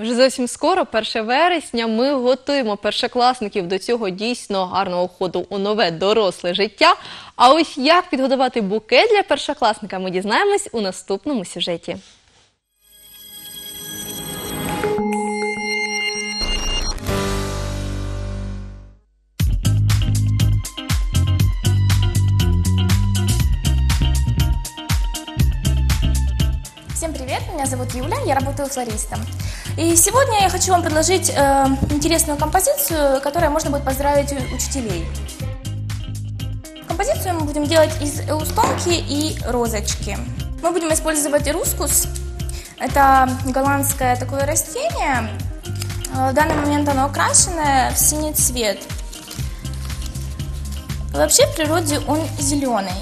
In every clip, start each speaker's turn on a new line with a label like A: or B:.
A: Вже зовсім скоро, 1 вересня, ми готуємо першокласників до цього дійсно гарного ходу у нове доросле життя. А ось як підготувати букет для першокласника, ми дізнаємось у наступному сюжеті.
B: Всем привет, меня зовут Юля, я работаю флористом. И сегодня я хочу вам предложить э, интересную композицию, которой можно будет поздравить учителей. Композицию мы будем делать из эустонки и розочки. Мы будем использовать рускус. Это голландское такое растение. Э, В данный момент оно окрашенное в синий цвет. Вообще в природе он зеленый.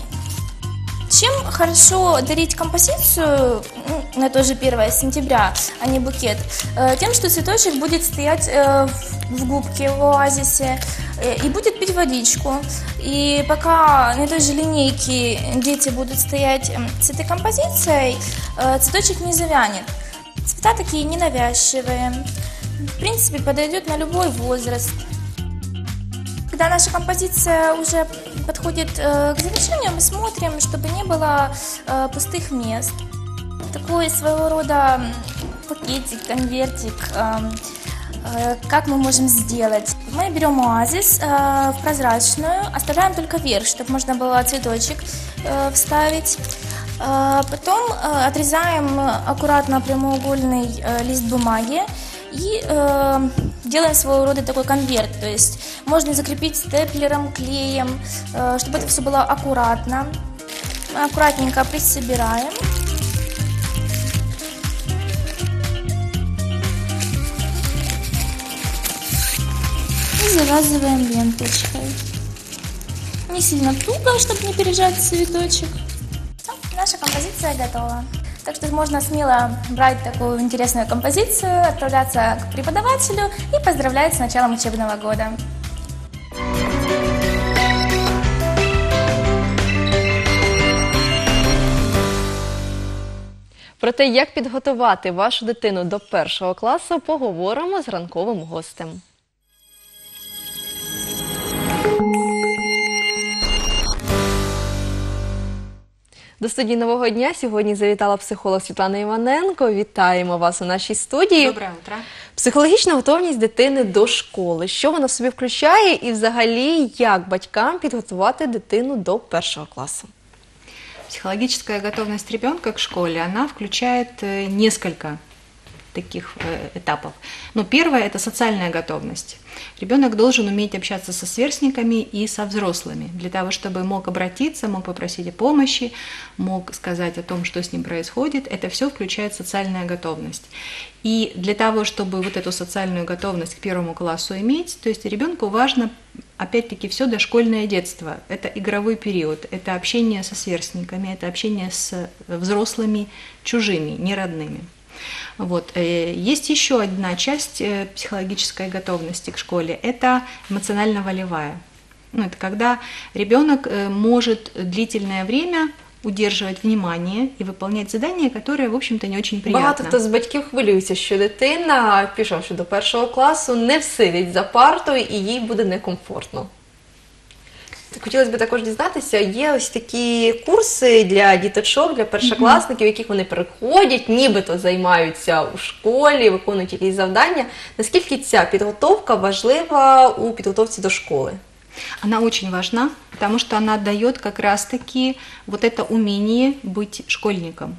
B: Чем хорошо дарить композицию на то же 1 сентября, а не букет? Э, Тем, что цветочек будет стоять э, в- губке, в оазисе э, и будет пить водичку. И пока на той же линейке дети будут стоять с этой композицией, цветочек не завянет. Цвета такие ненавязчивые. В принципе, подойдет на любой возраст. Когда наша композиция уже подходит к завершению, мы смотрим, чтобы не было пустых мест. Такой своего рода пакетик, конвертик. э, как мы можем сделать? Мы берем оазис э, в прозрачную, оставляем только верх, чтобы можно было цветочек э, вставить. Потом отрезаем аккуратно прямоугольный лист бумаги и делаем своего рода такой конверт. То есть можно закрепить степлером, клеем, чтобы это все было аккуратно. Аккуратненько присобираем. И завязываем ленточкой. Не сильно туго, чтобы не пережать цветочек. Всё, наша композиция готова. Так что можно смело брать такую интересную композицию, отправляться к преподавателю и поздравлять с началом учебного года.
A: Про те, як підготувати вашу дитину до першого класу, поговоримо з ранковим гостем. До студії нового дня сьогодні завітала психолог Світлана Іваненко. Вітаємо вас у нашій студії.
C: Доброе утро.
A: Психологічна готовність дитини до школи. Що вона в собі включає, і взагалі як батькам підготувати дитину до першого класу?
C: Психологическая готовность ребенка к школе, она включает несколько таких э, этапов. Но первое – это социальная готовность. Ребенок должен уметь общаться со сверстниками и со взрослыми, для того, чтобы мог обратиться, мог попросить о помощи, мог сказать о том, что с ним происходит. Это все включает социальная готовность. И для того, чтобы вот эту социальную готовность к первому классу иметь, то есть ребенку важно, опять-таки, все дошкольное детство. Это игровой период, это общение со сверстниками, это общение с взрослыми, чужими, не родными. Вот. э, Есть еще одна часть э, психологической готовности к школе, это эмоционально-волевая. Ну, это когда ребенок э, может длительное время удерживать внимание и выполнять задания, которые, в общем-то, не очень приятно.
A: Багато хто з батьків хвилюється, що дитина, пішовши до першого класу, не всидить за партою і їй буде некомфортно. Так Хотілося б також дізнатися, є ось такі курси для діточок, для першокласників, яких вони приходять, нібито займаються у школі, виконують якісь завдання. Наскільки ця підготовка важлива у підготовці до школи?
C: Она очень важна, потому что она дает как раз-таки вот это умение быть школьником.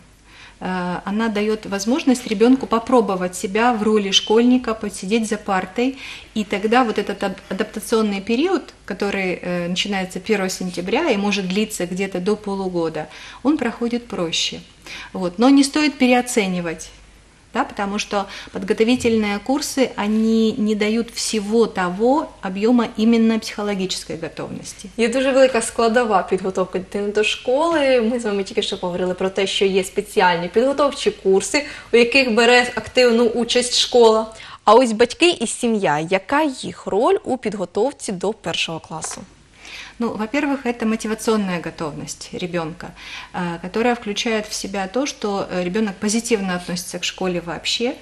C: Э, Она дает возможность ребенку попробовать себя в роли школьника, посидеть за партой, и тогда вот этот ад- адаптационный период, который э, начинается 1 сентября и может длиться где-то до полугода, он проходит проще. Вот. Но не стоит переоценивать да, потому что подготовительные курсы, они не дают всего того объема именно психологической готовности.
A: Є дуже велика складова підготовка дитини до школи. Ми з вами тільки що поговорили про те, що є спеціальні підготовчі курси, у яких бере активну участь школа. А ось батьки і сім'я, яка їх роль у підготовці до першого класу?
C: Ну, во-первых, это мотивационная готовность ребенка, э, которая включает в себя то, что э, ребенок позитивно относится к школе вообще,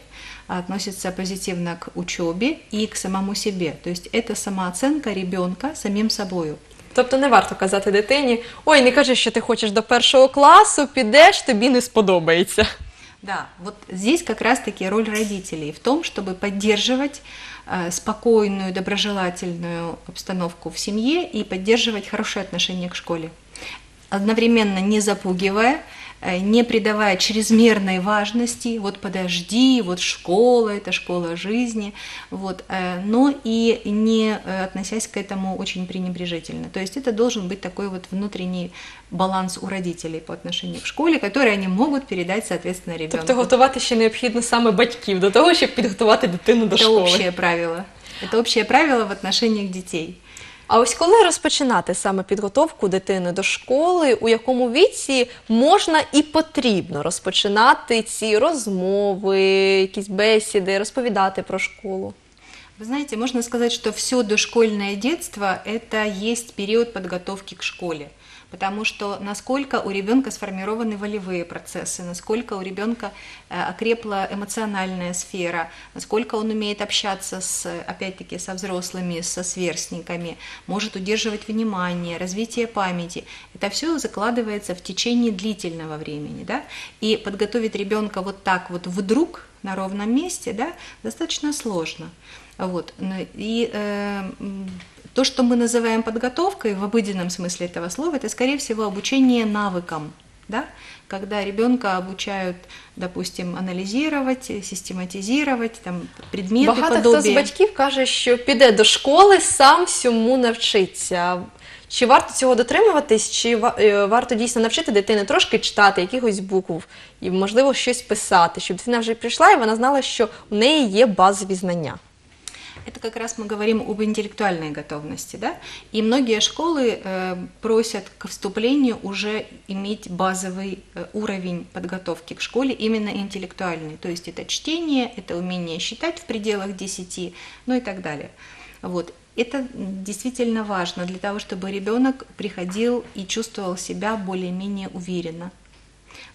C: относится позитивно к учебе и к самому себе. То есть это самооценка ребенка самим собою.
A: Тобто не варто казати дитині: ой, не кажи, що ти хочеш до першого класу, підеш, тобі не сподобається.
C: Да, вот здесь как раз-таки роль родителей в том, чтобы поддерживать э, спокойную, доброжелательную обстановку в семье и поддерживать хорошее отношение к школе. Одновременно не запугивая, не придавая чрезмерной важности, вот подожди, вот школа, это школа жизни, вот, э, но и не э, относясь к этому очень пренебрежительно. То есть это должен быть такой вот внутренний баланс у родителей по отношению к школе, который они могут передать, соответственно, ребенку.
A: Тобто готувати ще необхідно саме батьків до того, щоб підготувати дитину до
C: Это
A: школи.
C: общее правило. Это общее правило в отношениях детей.
A: А ось коли розпочинати саме підготовку дитини до школи, у якому віці можна і потрібно розпочинати ці розмови, якісь бесіди, розповідати про школу?
C: Вы знаете, можно сказать, что все дошкольное детство – это есть период подготовки к школе. Потому что насколько у ребенка сформированы волевые процессы, насколько у ребенка э, окрепла эмоциональная сфера, насколько он умеет общаться с, опять-таки, со взрослыми, со сверстниками, может удерживать внимание, развитие памяти. Это все закладывается в течение длительного времени. Да? И подготовить ребенка вот так вот вдруг на ровном месте да, достаточно сложно. Вот. Ну, И э, то, что мы называем подготовкой в обыденном смысле этого слова, это, скорее всего, обучение навыкам. Да? Когда ребенка обучают, допустим, анализировать, систематизировать там, предметы
A: Багато хто з
C: подобие.
A: батьків каже, що піде до школи, сам всьому навчиться. Чи варто цього дотримуватись, чи ва- е, варто дійсно навчити дитину трошки читати якихось букв і, можливо, щось писати, щоб дитина вже прийшла і вона знала, що у неї є базові знання.
C: Это как раз мы говорим об интеллектуальной готовности, да? И многие школы э, просят к вступлению уже иметь базовый э, уровень подготовки к школе, именно интеллектуальный. То есть это чтение, это умение считать в пределах 10, ну и так далее. Вот. Это действительно важно для того, чтобы ребенок приходил и чувствовал себя более-менее уверенно.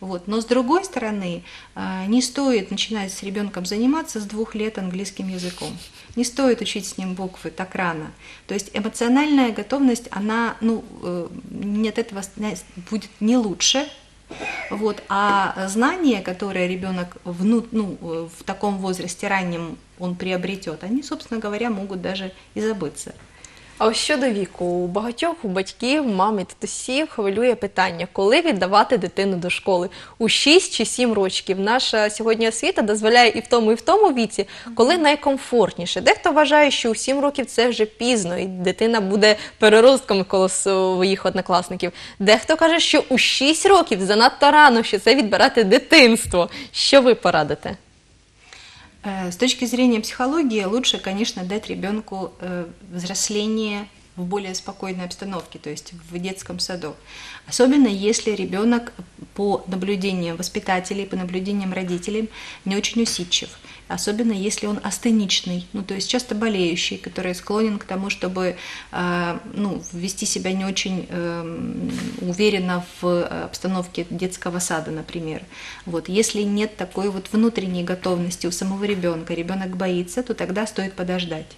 C: Вот. Но с другой стороны, а, не стоит начинать с ребенком заниматься с двух лет английским языком. Не стоит учить с ним буквы так рано. То есть эмоциональная готовность, она ну, э, не от этого будет не лучше, вот, а знания, которые ребенок вну, ну, э, в таком возрасте раннем он приобретет, они, собственно говоря, могут даже и забыться.
A: А ось щодо віку, у багатьох у батьків, мами, татусів хвилює питання, коли віддавати дитину до школи у 6 чи 7 років. Наша сьогодні освіта дозволяє і в тому, і в тому віці, коли найкомфортніше. Дехто вважає, що у 7 років це вже пізно, і дитина буде переростком коло своїх однокласників. Дехто каже, що у 6 років занадто рано, що це відбирати дитинство. Що ви порадите?
C: Э, С точки зрения психологии лучше, конечно, дать ребенку э, взросление в более спокойной обстановке, то есть в детском саду. Особенно если ребенок по наблюдениям воспитателей, по наблюдениям родителей не очень усидчив. Особенно если он астеничный, ну то есть часто болеющий, который склонен к тому, чтобы э, ну, вести себя не очень эм, уверенно в э, обстановке детского сада, например. Вот. Если нет такой вот внутренней готовности у самого ребенка, ребенок боится, то тогда стоит подождать.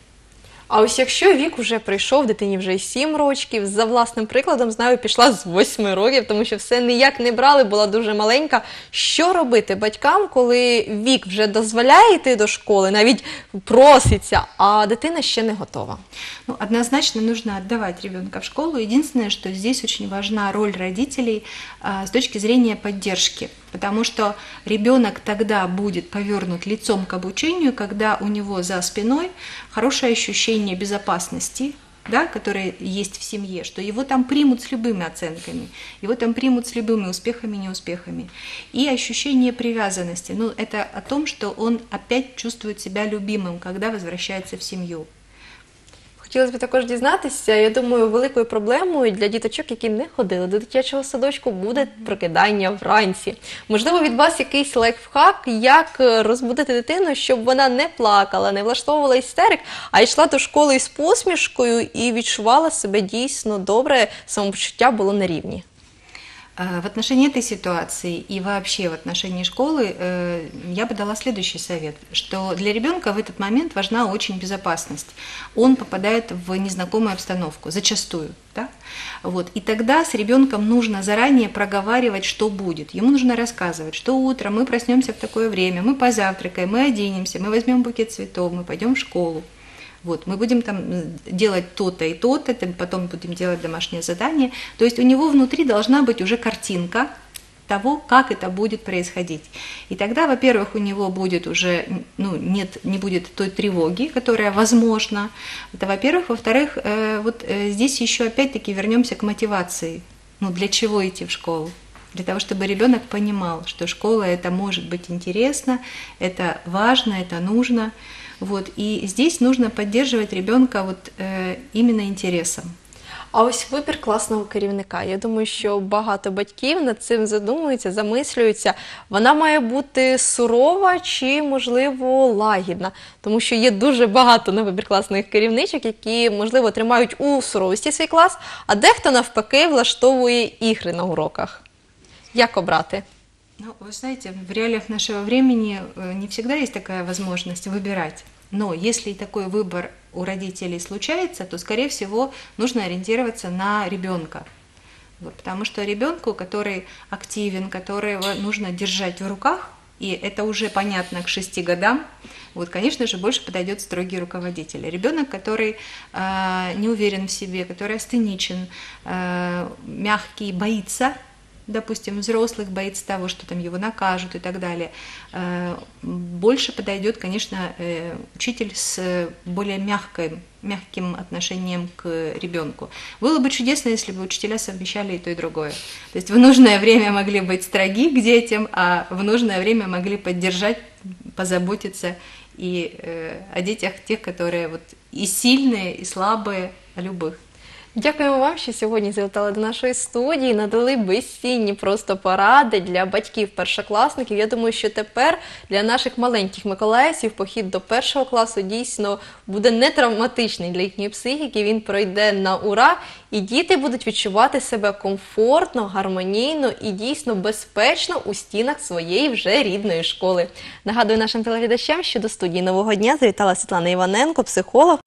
A: А ось якщо вік вже прийшов, дитині вже й 7 років, за власним прикладом знаю, пішла з 8 років, тому що все ніяк не брали, була дуже маленька. Що робити батькам, коли вік вже дозволяє йти до школи, навіть проситься, а дитина ще не готова?
C: Ну, однозначно нужно отдавать ребенка в школу. Единственное, что здесь очень важна роль родителей с точки зрения поддержки. Потому что ребенок тогда будет повернут лицом к обучению, когда у него за спиной хорошее ощущение безопасности, да, которое есть в семье, что его там примут с любыми оценками, его там примут с любыми успехами и неуспехами. И ощущение привязанности, ну, это о том, что он опять чувствует себя любимым, когда возвращается в семью.
A: Хотілося б також дізнатися. Я думаю, великою проблемою для діточок, які не ходили до дитячого садочку, буде прокидання вранці. Можливо, від вас якийсь лайфхак, як розбудити дитину, щоб вона не плакала, не влаштовувала істерик, а йшла до школи із посмішкою і відчувала себе дійсно добре, самопочуття було на рівні.
C: Э, В отношении этой ситуации и вообще в отношении школы э, я бы дала следующий совет, что для ребенка в этот момент важна очень безопасность. Он попадает в незнакомую обстановку, зачастую. Да? Вот. И тогда с ребенком нужно заранее проговаривать, что будет. Ему нужно рассказывать, что утром мы проснемся в такое время, мы позавтракаем, мы оденемся, мы возьмем букет цветов, мы пойдем в школу. Вот, мы будем там делать то-то и то-то, потом будем делать домашнее задание. То есть у него внутри должна быть уже картинка того, как это будет происходить. И тогда, во-первых, у него будет уже, ну, нет, не будет той тревоги, которая возможна. Это, во-первых. Во-вторых, э, вот э, здесь еще опять-таки вернемся к мотивации. Ну, для чего идти в школу? Для того, чтобы ребенок понимал, что школа это может быть интересно, это важно, это нужно. Вот. И здесь нужно поддерживать ребенка вот, э, именно интересом.
A: А ось вибір класного керівника. Я думаю, що багато батьків над цим задумуються, замислюються. Вона має бути сурова чи, можливо, лагідна, тому що є дуже багато на вибір класних керівничок, які, можливо, тримають у суровості свій клас, а дехто навпаки влаштовує ігри на уроках. Як обрати?
C: Ну, вы знаете, в реалиях нашего времени э, не всегда есть такая возможность выбирать. Но если такой выбор у родителей случается, то, скорее всего, нужно ориентироваться на ребенка. Вот, потому что ребенку, который активен, которого нужно держать в руках, и это уже понятно к шести годам, вот, конечно же, больше подойдет строгий руководитель. Ребенок, который э, не уверен в себе, который астеничен, э, мягкий, боится допустим, взрослых боится того, что там его накажут и так далее, э, больше подойдет, конечно, э, учитель с более мягким, мягким отношением к ребенку. Было бы чудесно, если бы учителя совмещали и то, и другое. То есть в нужное время могли быть строги к детям, а в нужное время могли поддержать, позаботиться и э, о детях тех, которые вот и сильные, и слабые, о любых.
A: Дякуємо вам, що сьогодні завітали до нашої студії, надали безцінні просто поради для батьків першокласників. Я думаю, що тепер для наших маленьких миколаївців похід до першого класу дійсно буде не травматичний для їхньої психіки. Він пройде на ура, і діти будуть відчувати себе комфортно, гармонійно і дійсно безпечно у стінах своєї вже рідної школи. Нагадую нашим телеглядачам, що до студії нового дня завітала Світлана Іваненко, психолог.